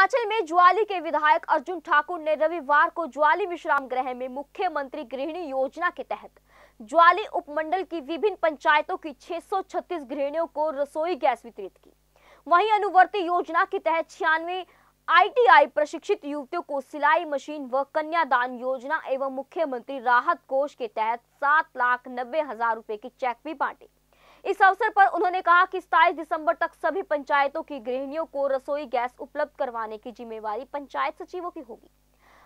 हिमाचल में ज्वाली के विधायक अर्जुन ठाकुर ने रविवार को ज्वाली विश्राम गृह में मुख्यमंत्री गृहिणी योजना के तहत ज्वाली उपमंडल की विभिन्न पंचायतों की 636 गृहिणियों को रसोई गैस वितरित की। वहीं अनुवर्ती योजना के तहत छियानवे आईटीआई प्रशिक्षित युवतियों को सिलाई मशीन व कन्यादान योजना एवं मुख्यमंत्री राहत कोष के तहत सात लाख नब्बे हज़ार रुपए की चेक भी बांटे। इस अवसर पर उन्होंने कहा कि 27 दिसंबर तक सभी पंचायतों की गृहिणियों को रसोई गैस उपलब्ध करवाने की जिम्मेवारी पंचायत सचिवों की होगी।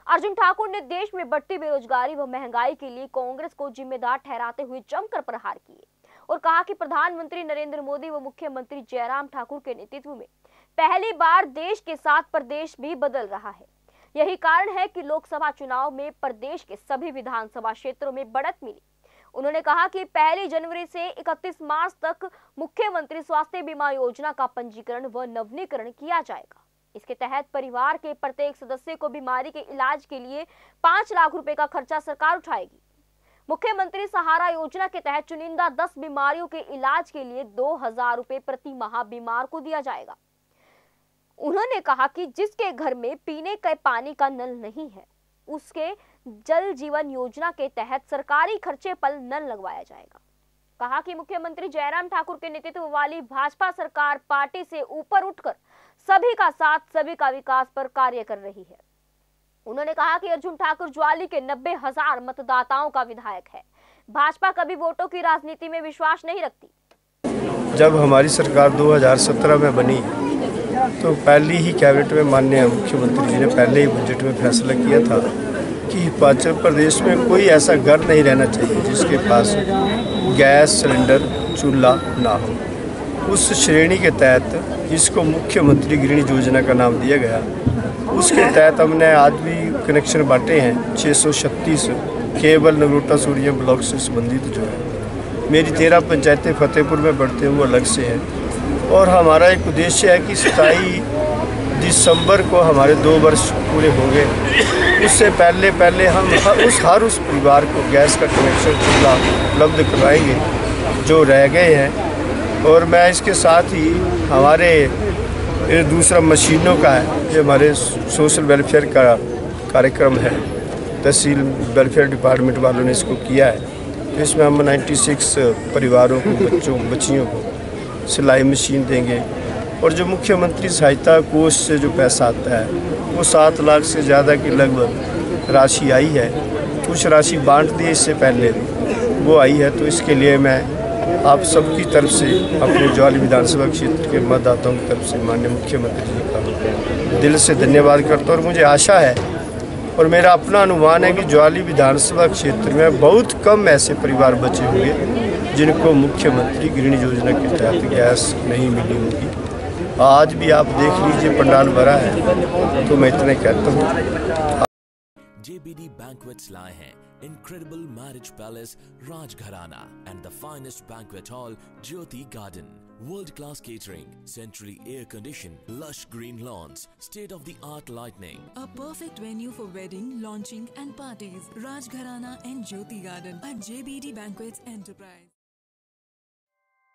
अर्जुन ठाकुर ने देश में बढ़ती बेरोजगारी व महँगाई के लिए कांग्रेस को जिम्मेदार ठहराते हुए जमकर प्रहार किए और कहा कि प्रधानमंत्री नरेंद्र मोदी व मुख्यमंत्री जयराम ठाकुर के नेतृत्व में पहली बार देश के साथ प्रदेश भी बदल रहा है। यही कारण है कि लोकसभा चुनाव में प्रदेश के सभी विधानसभा क्षेत्रों में बढ़त मिली। उन्होंने कहा कि पहली जनवरी से 31 मार्च तक मुख्यमंत्री स्वास्थ्य बीमा योजना का पंजीकरण व नवीनीकरण किया जाएगा। इसके तहत परिवार के प्रत्येक सदस्य को बीमारी के इलाज के लिए पाँच लाख रुपए का खर्चा सरकार उठाएगी। मुख्यमंत्री सहारा योजना के तहत चुनिंदा दस बीमारियों के इलाज के लिए दो हज़ार रुपए प्रति माह बीमार को दिया जाएगा। उन्होंने कहा कि जिसके घर में पीने के पानी का नल नहीं है उसके जल जीवन योजना के तहत सरकारी खर्चे पर नल लगवाया जाएगा। कहा कि मुख्यमंत्री जयराम ठाकुर के नेतृत्व वाली भाजपा सरकार पार्टी से ऊपर उठकर सभी का साथ, सभी का विकास पर कार्य कर रही है। उन्होंने कहा कि अर्जुन ठाकुर ज्वाली के नब्बे हज़ार मतदाताओं का विधायक है। भाजपा कभी वोटों की राजनीति में विश्वास नहीं रखती। जब हमारी सरकार 2017 में बनी तो पहली ही कैबिनेट में माननीय मुख्यमंत्री जी ने पहले ही बजट में फैसला किया था कि हिमाचल प्रदेश में कोई ऐसा घर नहीं रहना चाहिए जिसके पास गैस सिलेंडर, चूल्हा ना हो। उस श्रेणी के तहत जिसको मुख्यमंत्री गृहिणी योजना का नाम दिया गया, उसके तहत हमने आज भी कनेक्शन बांटे हैं छः केवल नगरोटा सूर्य ब्लॉक से संबंधित जो है। मेरी तेरह पंचायतें फतेहपुर में बढ़ते हुए अलग से हैं। और हमारा एक उद्देश्य है कि सताई दिसंबर को हमारे दो वर्ष पूरे हो गए। उससे पहले पहले हम उस, हर उस परिवार को गैस का कनेक्शन चूल्हा उपलब्ध करवाएँगे, जो रह गए हैं। और मैं इसके साथ ही हमारे दूसरा मशीनों का है, ये हमारे सोशल वेलफेयर का कार्यक्रम है। तहसील वेलफेयर डिपार्टमेंट वालों ने इसको किया है। इसमें हम 96 परिवारों को, बच्चों बच्चियों को सिलाई मशीन देंगे। और जो मुख्यमंत्री सहायता कोष से जो पैसा आता है, वो सात लाख से ज़्यादा की लगभग राशि आई है। कुछ राशि बांट दी इससे पहले, वो आई है। तो इसके लिए मैं आप सबकी तरफ़ से, अपने ज्वाली विधानसभा क्षेत्र के मतदाताओं की तरफ़ से माननीय मुख्यमंत्री जी का दिल से धन्यवाद करता हूँ। और मुझे आशा है और मेरा अपना अनुमान है कि ज्वाली विधानसभा क्षेत्र में बहुत कम ऐसे परिवार बचे होंगे। जिनको मुख्यमंत्री गृहिणी योजना के तहत गैस नहीं मिली होगी आज भी आप देख लीजिए पंडाल भरा है तो मैं इतने कहता हूँ JBD Banquets lie हैं incredible marriage palace Rajgharana and the finest banquet hall Jyoti Garden. World-class catering, centrally air-conditioned, lush green lawns, state-of-the-art lighting. A perfect venue for wedding, launching and parties. Rajgharana and Jyoti Garden at JBD Banquets Enterprise.